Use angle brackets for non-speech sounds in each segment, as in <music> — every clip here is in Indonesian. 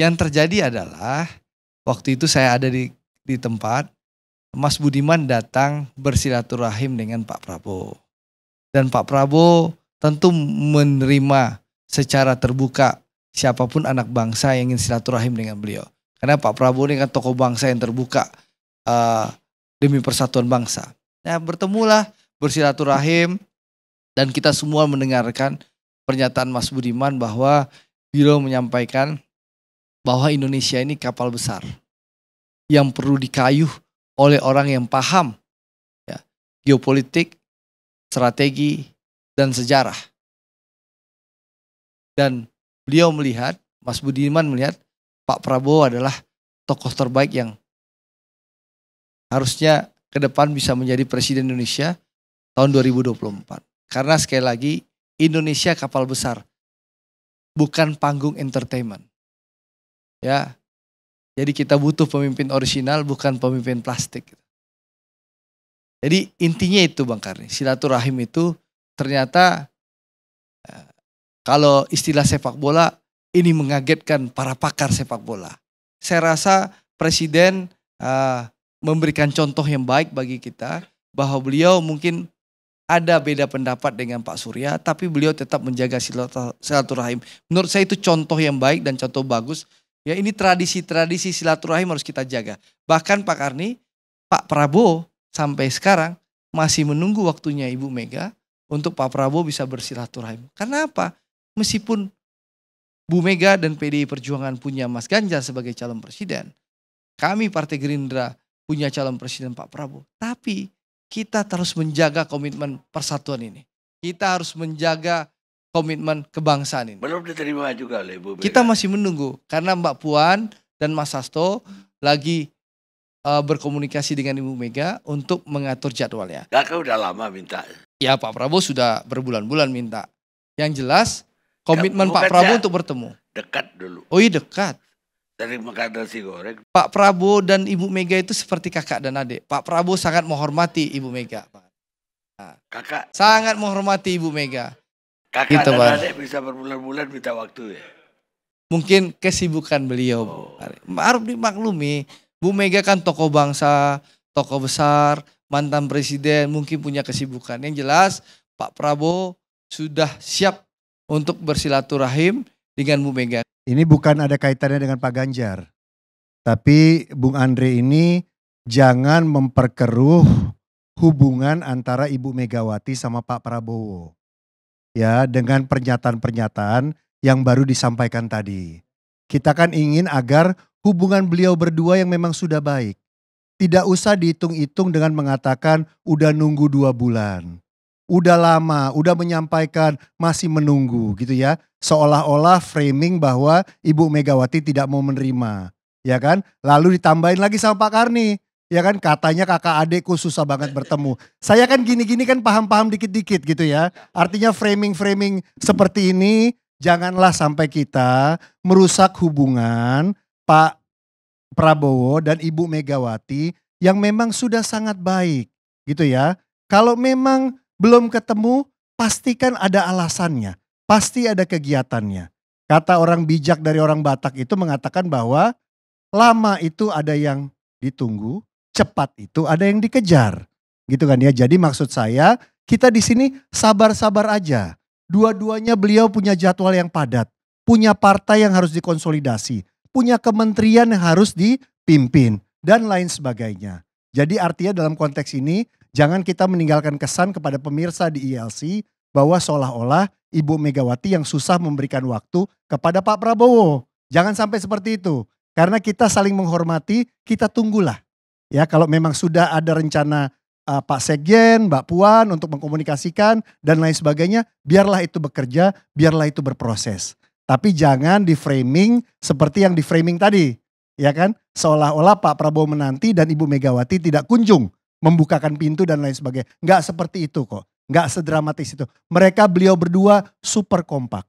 Yang terjadi adalah waktu itu saya ada di di tempat Mas Budiman datang bersilaturahim dengan Pak Prabowo. Dan Pak Prabowo tentu menerima secara terbuka siapa pun anak bangsa yang ingin silaturahim dengan beliau. Karena Pak Prabowo ini kan tokoh bangsa yang terbuka uh, demi persatuan bangsa. Nah bertemulah bersilaturahim dan kita semua mendengarkan pernyataan Mas Budiman bahwa beliau menyampaikan bahwa Indonesia ini kapal besar yang perlu dikayuh oleh orang yang paham ya, geopolitik, strategi, dan sejarah. Dan beliau melihat, Mas Budiman melihat Pak Prabowo adalah tokoh terbaik yang harusnya ke depan bisa menjadi presiden Indonesia tahun 2024. Karena sekali lagi Indonesia kapal besar, bukan panggung entertainment. Ya, jadi kita butuh pemimpin original bukan pemimpin plastik. Jadi intinya itu Bang Karni, silaturahim itu ternyata eh, kalau istilah sepak bola ini mengagetkan para pakar sepak bola. Saya rasa presiden uh, memberikan contoh yang baik bagi kita bahwa beliau mungkin ada beda pendapat dengan Pak Surya, tapi beliau tetap menjaga silaturahim. Menurut saya itu contoh yang baik dan contoh bagus. Ya ini tradisi-tradisi silaturahim harus kita jaga. Bahkan Pak Karni, Pak Prabowo sampai sekarang masih menunggu waktunya Ibu Mega untuk Pak Prabowo bisa bersilaturahim. Karena apa? Meskipun Bu Mega dan PDI Perjuangan punya Mas Ganjar sebagai calon presiden, kami Partai Gerindra punya calon presiden Pak Prabowo. Tapi kita terus menjaga komitmen persatuan ini. Kita harus menjaga komitmen kebangsaan ini. Belum diterima juga oleh Bu Mega. Kita masih menunggu karena Mbak Puan dan Mas Hasto lagi uh, berkomunikasi dengan Ibu Mega untuk mengatur jadwalnya. Kakak udah lama minta. Ya Pak Prabowo sudah berbulan-bulan minta. Yang jelas komitmen Pak Prabowo untuk bertemu. Dekat dulu. Oh iya dekat. Dari makan nasi goreng. Pak Prabowo dan Ibu Mega itu seperti kakak dan adik. Pak Prabowo sangat menghormati Ibu Mega. Nah, kakak. Sangat menghormati Ibu Mega. Kakak gitu, dan adik bisa berbulan-bulan minta waktu ya. Mungkin kesibukan beliau, oh. Harus dimaklumi. Bu Mega kan tokoh bangsa, tokoh besar, mantan presiden mungkin punya kesibukan. Yang jelas Pak Prabowo sudah siap untuk bersilaturahim dengan Bu Mega. Ini bukan ada kaitannya dengan Pak Ganjar. Tapi Bung Andre ini jangan memperkeruh hubungan antara Ibu Megawati sama Pak Prabowo. Ya, dengan pernyataan-pernyataan yang baru disampaikan tadi. Kita kan ingin agar hubungan beliau berdua yang memang sudah baik tidak usah dihitung-hitung dengan mengatakan udah nunggu dua bulan. Udah lama, udah menyampaikan masih menunggu gitu ya. Seolah-olah framing bahwa Ibu Megawati tidak mau menerima. Ya kan? Lalu ditambahin lagi sama Pak Karni. Ya kan katanya kakak adekku susah banget bertemu. Saya kan gini-gini kan paham-paham dikit-dikit gitu ya. Artinya framing-framing seperti ini janganlah sampai kita merusak hubungan Pak Prabowo dan Ibu Megawati yang memang sudah sangat baik gitu ya. Kalau memang belum ketemu pastikan ada alasannya, pasti ada kegiatannya. Kata orang bijak dari orang Batak itu mengatakan bahwa lama itu ada yang ditunggu, cepat itu ada yang dikejar. Gitu kan ya. Jadi maksud saya kita di sini sabar-sabar aja. Dua-duanya beliau punya jadwal yang padat, punya partai yang harus dikonsolidasi, punya kementerian yang harus dipimpin dan lain sebagainya. Jadi artinya dalam konteks ini jangan kita meninggalkan kesan kepada pemirsa di ILC bahwa seolah-olah Ibu Megawati yang susah memberikan waktu kepada Pak Prabowo. Jangan sampai seperti itu. Karena kita saling menghormati, kita tunggulah. Ya kalau memang sudah ada rencana uh, Pak Sekjen, Mbak Puan untuk mengkomunikasikan dan lain sebagainya, biarlah itu bekerja, biarlah itu berproses. Tapi jangan di framing seperti yang di framing tadi. Ya kan? Seolah-olah Pak Prabowo menanti dan Ibu Megawati tidak kunjung membukakan pintu dan lain sebagainya. Enggak seperti itu kok. Enggak sedramatis itu. Mereka beliau berdua super kompak.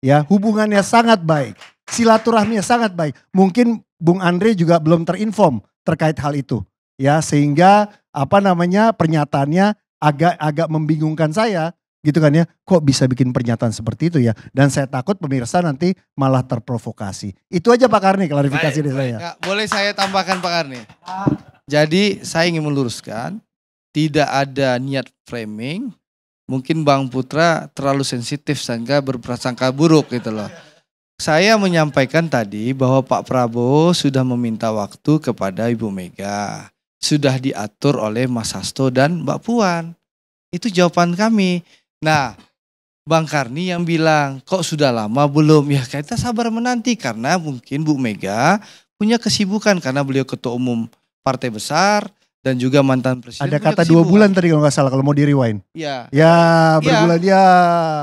Ya, hubungannya sangat baik. Silaturahminya sangat baik. Mungkin Bung Andre juga belum terinform terkait hal itu. Ya, sehingga apa namanya pernyataannya agak agak membingungkan saya gitu kan ya. Kok bisa bikin pernyataan seperti itu ya? Dan saya takut pemirsa nanti malah terprovokasi. Itu aja Pak Karni klarifikasi Baik, dari saya. Boleh saya tambahkan Pak Karni? Jadi saya ingin meluruskan, tidak ada niat framing. Mungkin Bang Putra terlalu sensitif sehingga berprasangka buruk gitu loh. Saya menyampaikan tadi bahwa Pak Prabowo sudah meminta waktu kepada Ibu Mega. Sudah diatur oleh Mas Hasto dan Mbak Puan. Itu jawaban kami. Nah, Bang Karni yang bilang, kok sudah lama belum? Ya kita sabar menanti karena mungkin Bu Mega punya kesibukan karena beliau ketua umum partai besar dan juga mantan presiden. Ada kata dua bulan tadi kalau nggak salah kalau mau di rewind. Ya, Ya berbulan ya.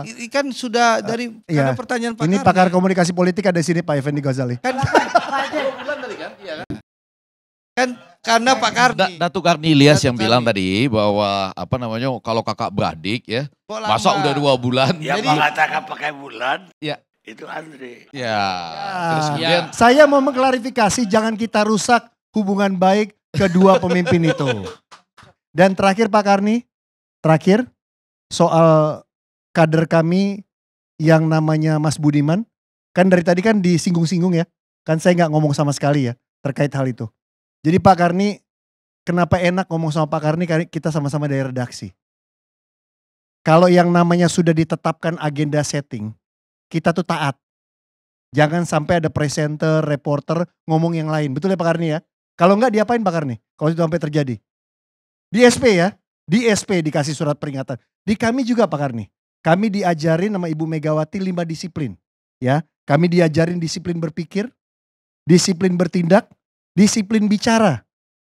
ini kan sudah dari iya. karena pertanyaan Pak Ini pakar komunikasi politik ada di sini Pak Effendi Ghazali. kan <laughs> dua bulan tadi kan? Iya kan? Kan karena Pak Karni. Da- Datuk Karni Ilyas Datuk yang bilang tadi bahwa apa namanya kalau kakak beradik ya masa udah dua bulan Yang Jadi- mengatakan pakai bulan, Ya. itu Andre. ya terus Ya. kemudian Saya mau mengklarifikasi jangan kita rusak hubungan baik kedua pemimpin itu. Dan terakhir Pak Karni, terakhir soal kader kami yang namanya Mas Budiman. Kan dari tadi kan disinggung-singgung ya. Kan saya nggak ngomong sama sekali ya terkait hal itu. Jadi Pak Karni, kenapa enak ngomong sama Pak Karni karena kita sama-sama dari redaksi. Kalau yang namanya sudah ditetapkan agenda setting, kita tuh taat. Jangan sampai ada presenter, reporter ngomong yang lain. Betul ya Pak Karni ya? Kalau enggak diapain Pak Karni? Kalau itu sampai terjadi. Di SP ya, di SP dikasih surat peringatan. Di kami juga Pak Karni. Kami diajarin sama Ibu Megawati lima disiplin. Ya, kami diajarin disiplin berpikir, disiplin bertindak, disiplin bicara,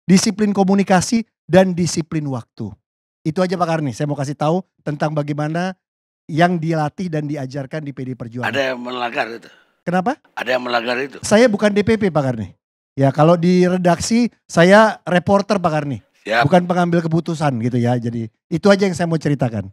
disiplin komunikasi, dan disiplin waktu. Itu aja Pak Karni. Saya mau kasih tahu tentang bagaimana yang dilatih dan diajarkan di PD Perjuangan. Ada yang melanggar itu. Kenapa? Ada yang melanggar itu. Saya bukan DPP Pak Karni. Ya kalau di redaksi saya reporter Pak Karni. Siap. Bukan pengambil keputusan gitu ya. Jadi itu aja yang saya mau ceritakan.